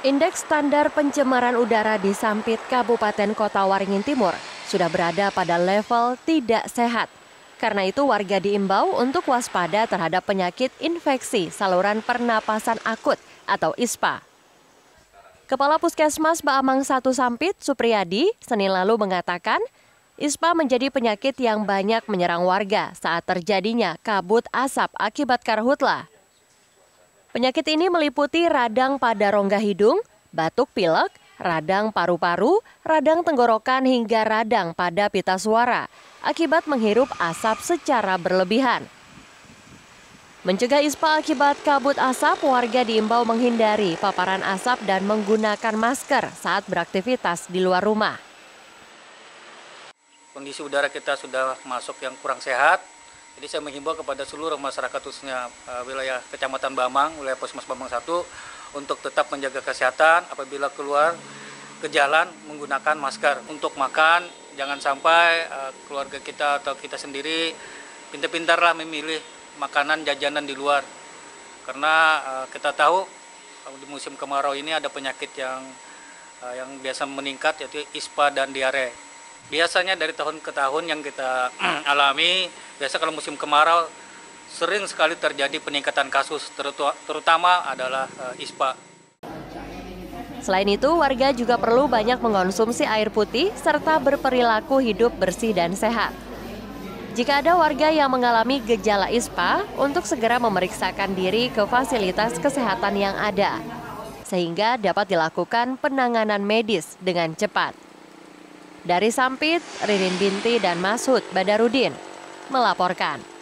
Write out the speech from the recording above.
Indeks standar pencemaran udara di Sampit, Kabupaten Kota Waringin Timur sudah berada pada level tidak sehat. Karena itu warga diimbau untuk waspada terhadap penyakit infeksi saluran pernapasan akut atau ISPA. Kepala Puskesmas Baamang 1 Sampit, Supriyadi, Senin lalu mengatakan, ISPA menjadi penyakit yang banyak menyerang warga saat terjadinya kabut asap akibat karhutlah. Penyakit ini meliputi radang pada rongga hidung, batuk pilek, radang paru-paru, radang tenggorokan hingga radang pada pita suara akibat menghirup asap secara berlebihan. Mencegah ispa akibat kabut asap, warga diimbau menghindari paparan asap dan menggunakan masker saat beraktivitas di luar rumah. Kondisi udara kita sudah masuk yang kurang sehat, jadi saya menghimbau kepada seluruh masyarakat khususnya uh, wilayah Kecamatan Bamang, wilayah Puskesmas Bamang 1 untuk tetap menjaga kesehatan apabila keluar ke jalan menggunakan masker. Untuk makan jangan sampai uh, keluarga kita atau kita sendiri pintar-pintarlah memilih makanan jajanan di luar. Karena uh, kita tahu di musim kemarau ini ada penyakit yang yang biasa meningkat yaitu ispa dan diare. Biasanya dari tahun ke tahun yang kita alami, biasa kalau musim kemarau sering sekali terjadi peningkatan kasus, terutama adalah uh, ISPA. Selain itu, warga juga perlu banyak mengonsumsi air putih serta berperilaku hidup bersih dan sehat. Jika ada warga yang mengalami gejala ISPA, untuk segera memeriksakan diri ke fasilitas kesehatan yang ada, sehingga dapat dilakukan penanganan medis dengan cepat. Dari Sampit, Ririn Binti dan Masud Badarudin melaporkan.